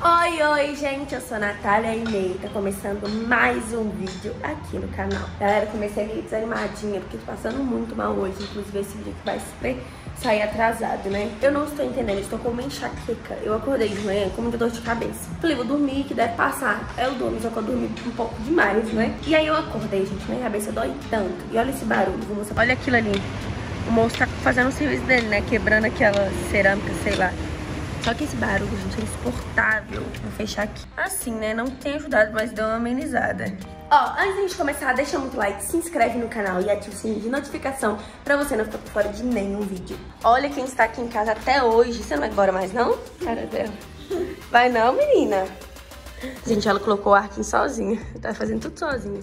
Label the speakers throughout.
Speaker 1: Oi, oi, gente, eu sou a Natália e tá começando mais um vídeo aqui no canal. Galera, comecei meio desanimadinha, porque tô passando muito mal hoje, inclusive esse vídeo que vai sair atrasado, né? Eu não estou entendendo, estou com uma enxaqueca. Eu acordei de manhã com muita dor de cabeça. Falei, vou dormir, que deve passar. Eu durmo, só que eu dormi um pouco demais, né? E aí eu acordei, gente, minha cabeça dói tanto. E olha esse barulho, vou mostrar. Olha aquilo ali. O moço tá fazendo o serviço dele, né? Quebrando aquela cerâmica, sei lá. Só que esse barulho, gente, é insuportável. Vou fechar aqui. Assim, né? Não tem ajudado, mas deu uma amenizada. Ó, antes da gente começar, deixa muito like, se inscreve no canal e ativa o sininho de notificação pra você não ficar por fora de nenhum vídeo. Olha quem está aqui em casa até hoje. Você não vai embora mais, não? Cara dela. Vai não, menina? Gente, ela colocou o arquinho sozinha. Tá fazendo tudo sozinha.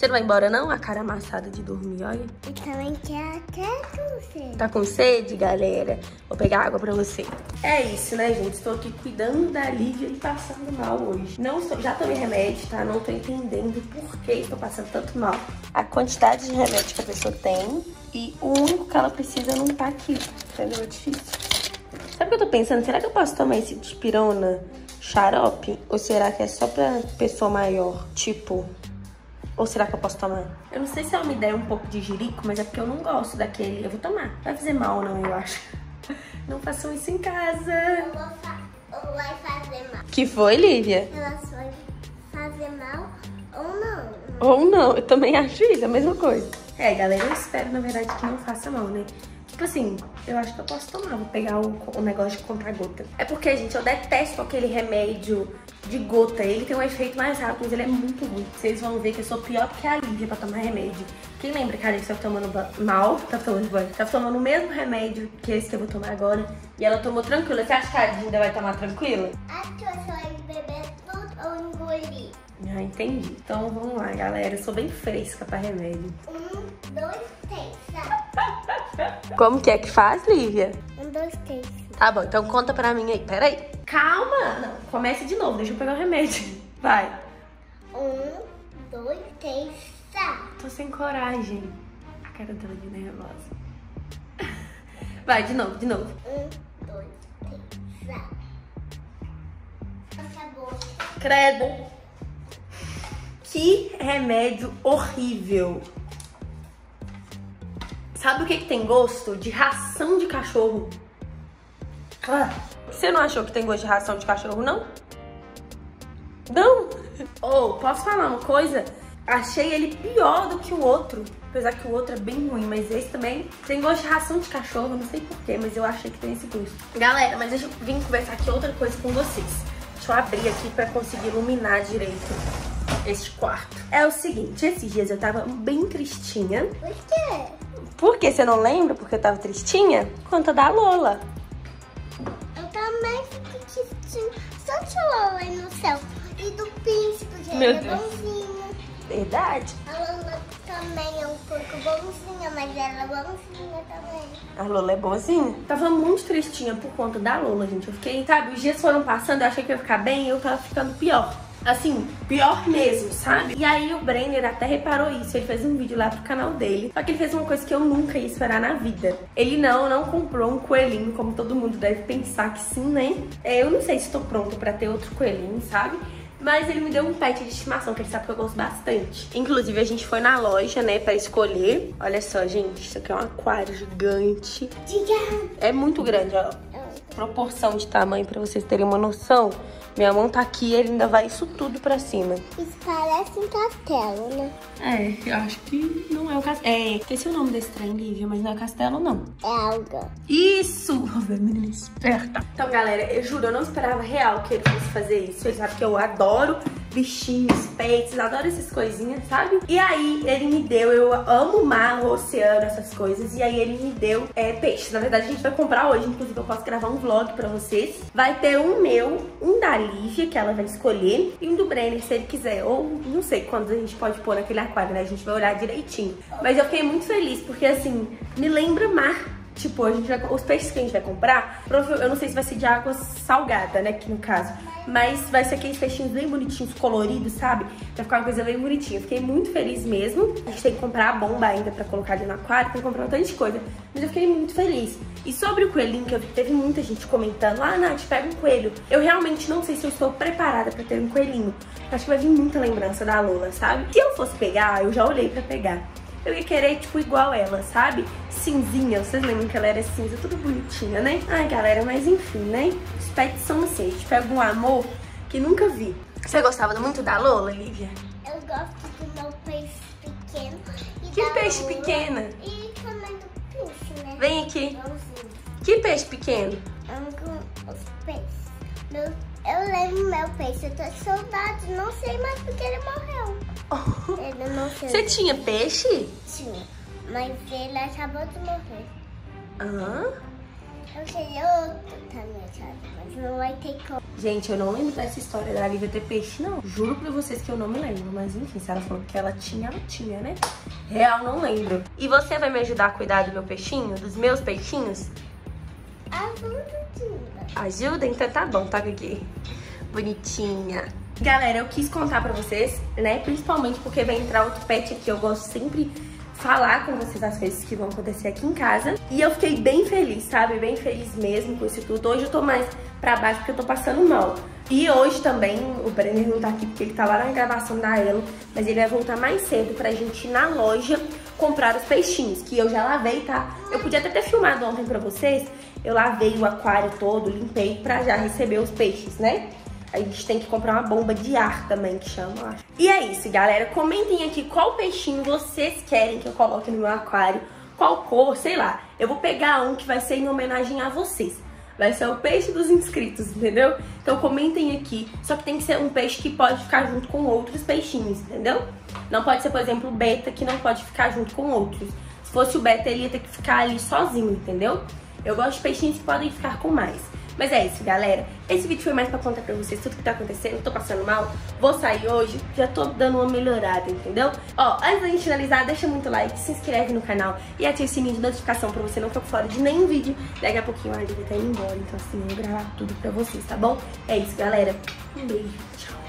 Speaker 1: Você não vai embora não? A cara amassada de dormir, olha.
Speaker 2: Eu também quero até com sede.
Speaker 1: Tá com sede, galera? Vou pegar água pra você. É isso, né, gente? Estou aqui cuidando da Lívia e passando mal hoje. Não estou, já tomei remédio, tá? Não tô entendendo por que estou passando tanto mal. A quantidade de remédio que a pessoa tem e o único que ela precisa não tá aqui. Entendeu? É difícil. Sabe o que eu tô pensando? Será que eu posso tomar esse dipirona xarope? Ou será que é só pra pessoa maior? Tipo, ou será que eu posso tomar? Eu não sei se ela me der um pouco de jirico, mas é porque eu não gosto daquele. Eu vou tomar. Vai fazer mal não, eu acho. Não façam isso em casa.
Speaker 2: Eu vou fa ou vai fazer mal.
Speaker 1: Que foi, Lívia?
Speaker 2: Elas vão fazer mal ou não.
Speaker 1: Ou não, eu também acho isso, a mesma coisa. É, galera, eu espero, na verdade, que não faça mal, né? Tipo assim, eu acho que eu posso tomar, vou pegar o, o negócio de contar gota. É porque, gente, eu detesto aquele remédio de gota. Ele tem um efeito mais rápido, mas ele é muito ruim. Vocês vão ver que eu sou pior que a Lívia pra tomar remédio. Quem lembra que a Lívia estava tomando mal, tava tomando banho, tava tomando o mesmo remédio que esse que eu vou tomar agora. E ela tomou tranquila. Você acha que a Dinda vai tomar tranquila?
Speaker 2: Acho que você vai beber tudo ou engolir.
Speaker 1: Ah, entendi. Então vamos lá, galera. Eu sou bem fresca pra remédio.
Speaker 2: Um, dois, três,
Speaker 1: Como que é que faz, Lívia?
Speaker 2: Um, dois, três.
Speaker 1: Tá bom, então conta pra mim aí. Peraí. Calma! Não, comece de novo, deixa eu pegar o remédio. Vai.
Speaker 2: Um, dois, três, sá.
Speaker 1: Tô sem coragem. A cara dela de nervosa. Vai, de novo, de novo.
Speaker 2: Um, dois, três, sá. Acabou.
Speaker 1: Credo. Que remédio horrível. Sabe o que, que tem gosto? De ração de cachorro. Ah, você não achou que tem gosto de ração de cachorro, não? Não? Ou, oh, posso falar uma coisa? Achei ele pior do que o outro. Apesar que o outro é bem ruim, mas esse também tem gosto de ração de cachorro, não sei porquê, mas eu achei que tem esse gosto. Galera, mas deixa eu vir conversar aqui outra coisa com vocês. Deixa eu abrir aqui pra conseguir iluminar direito este quarto. É o seguinte, esses dias eu tava bem tristinha.
Speaker 2: Por quê?
Speaker 1: Por que você não lembra porque eu tava tristinha? Conta da Lola.
Speaker 2: Eu também fico tristinha. Só de Lola aí no céu. E do príncipe, que
Speaker 1: Meu
Speaker 2: ele é
Speaker 1: Deus.
Speaker 2: bonzinho.
Speaker 1: Verdade.
Speaker 2: A Lola também é um pouco bonzinha, mas ela é bonzinha também.
Speaker 1: A Lola é boazinha. Tava muito tristinha por conta da Lola, gente. Eu fiquei, sabe, os dias foram passando, eu achei que ia ficar bem e eu tava ficando pior. Assim, pior mesmo, sabe? E aí o Brenner até reparou isso. Ele fez um vídeo lá pro canal dele. Só que ele fez uma coisa que eu nunca ia esperar na vida. Ele não, não comprou um coelhinho, como todo mundo deve pensar que sim, né? É, eu não sei se tô pronta pra ter outro coelhinho, sabe? Mas ele me deu um pet de estimação, que ele sabe que eu gosto bastante. Inclusive, a gente foi na loja, né, pra escolher. Olha só, gente, isso aqui é um aquário gigante.
Speaker 2: Diga!
Speaker 1: É muito grande, ó. Proporção de tamanho, pra vocês terem uma noção. Minha mão tá aqui e ele ainda vai isso tudo pra cima.
Speaker 2: Isso parece um castelo, né?
Speaker 1: É, eu acho que não é o castelo. É, esqueci o nome desse trem, Lívia, mas não é castelo, não.
Speaker 2: É alga.
Speaker 1: Isso! Menina esperta. Então, galera, eu juro, eu não esperava real que ele fosse fazer isso. Ele sabe que eu adoro bichinhos, pets, adoro essas coisinhas, sabe? E aí, ele me deu, eu amo mar, o oceano, essas coisas. E aí, ele me deu é, peixe. Na verdade, a gente vai comprar hoje. Inclusive, eu posso gravar um vlog pra vocês. Vai ter um meu, um da Lívia, que ela vai escolher, e um do Brenner, se ele quiser. Ou não sei quando a gente pode pôr naquele aquário, né? A gente vai olhar direitinho. Mas eu fiquei muito feliz, porque assim, me lembra mar. Tipo, a gente vai, os peixes que a gente vai comprar, eu não sei se vai ser de água salgada, né? Que no caso. Mas vai ser aqueles peixinhos bem bonitinhos, coloridos, sabe? Vai ficar uma coisa bem bonitinha. Fiquei muito feliz mesmo. A gente tem que comprar a bomba ainda pra colocar ali no aquário, tem que comprar um tanto de coisa. Mas eu fiquei muito feliz. E sobre o coelhinho, que eu teve muita gente comentando, ah, Nath, pega um coelho. Eu realmente não sei se eu estou preparada pra ter um coelhinho. Acho que vai vir muita lembrança da Lola, sabe? Se eu fosse pegar, eu já olhei pra pegar. Eu ia querer, tipo, igual ela, sabe? Cinzinha, vocês lembram que ela era cinza, tudo bonitinha, né? Ai, galera, mas enfim, né? Pets são assim, a gente pega um amor que nunca vi. Você gostava muito da Lola, Lívia?
Speaker 2: Eu gosto do meu peixe pequeno.
Speaker 1: que peixe Lola, pequena?
Speaker 2: E também do peixe, né?
Speaker 1: Vem aqui. Que peixe pequeno?
Speaker 2: Os peixes. Meu, eu lembro meu peixe, eu tô de saudade, não sei mais porque ele morreu.
Speaker 1: ele não sei. Você tinha peixe?
Speaker 2: Tinha, mas ele acabou de morrer.
Speaker 1: Aham.
Speaker 2: Eu queria outro também? Mas não vai ter como.
Speaker 1: Gente, eu não lembro dessa história da Lívia ter peixe, não. Juro pra vocês que eu não me lembro. Mas enfim, se ela falou que ela tinha, ela tinha, né? Real, não lembro. E você vai me ajudar a cuidar do meu peixinho? Dos meus peixinhos?
Speaker 2: Ajuda,
Speaker 1: Ajuda? Então tá bom, tá aqui. Bonitinha. Galera, eu quis contar pra vocês, né? Principalmente porque vai entrar outro pet aqui. Eu gosto sempre falar com vocês as coisas que vão acontecer aqui em casa. E eu fiquei bem feliz, sabe? Bem feliz mesmo com isso tudo. Hoje eu tô mais pra baixo porque eu tô passando mal. E hoje também, o Brenner não tá aqui porque ele tá lá na gravação da Elo, mas ele vai voltar mais cedo pra gente ir na loja comprar os peixinhos, que eu já lavei, tá? Eu podia até ter filmado ontem pra vocês, eu lavei o aquário todo, limpei pra já receber os peixes, né? A gente tem que comprar uma bomba de ar também, que chama. E é isso, galera. Comentem aqui qual peixinho vocês querem que eu coloque no meu aquário. Qual cor, sei lá. Eu vou pegar um que vai ser em homenagem a vocês. Vai ser o peixe dos inscritos, entendeu? Então comentem aqui. Só que tem que ser um peixe que pode ficar junto com outros peixinhos, entendeu? Não pode ser, por exemplo, o beta que não pode ficar junto com outros. Se fosse o beta, ele ia ter que ficar ali sozinho, entendeu? Eu gosto de peixinhos que podem ficar com mais. Mas é isso, galera. Esse vídeo foi mais pra contar pra vocês tudo que tá acontecendo. tô passando mal, vou sair hoje, já tô dando uma melhorada, entendeu? Ó, antes da gente finalizar, deixa muito like, se inscreve no canal e ativa o sininho de notificação pra você não ficar fora de nenhum vídeo. Daqui a pouquinho a Lívia tá indo embora, então assim, eu vou gravar tudo pra vocês, tá bom? É isso, galera. Um beijo.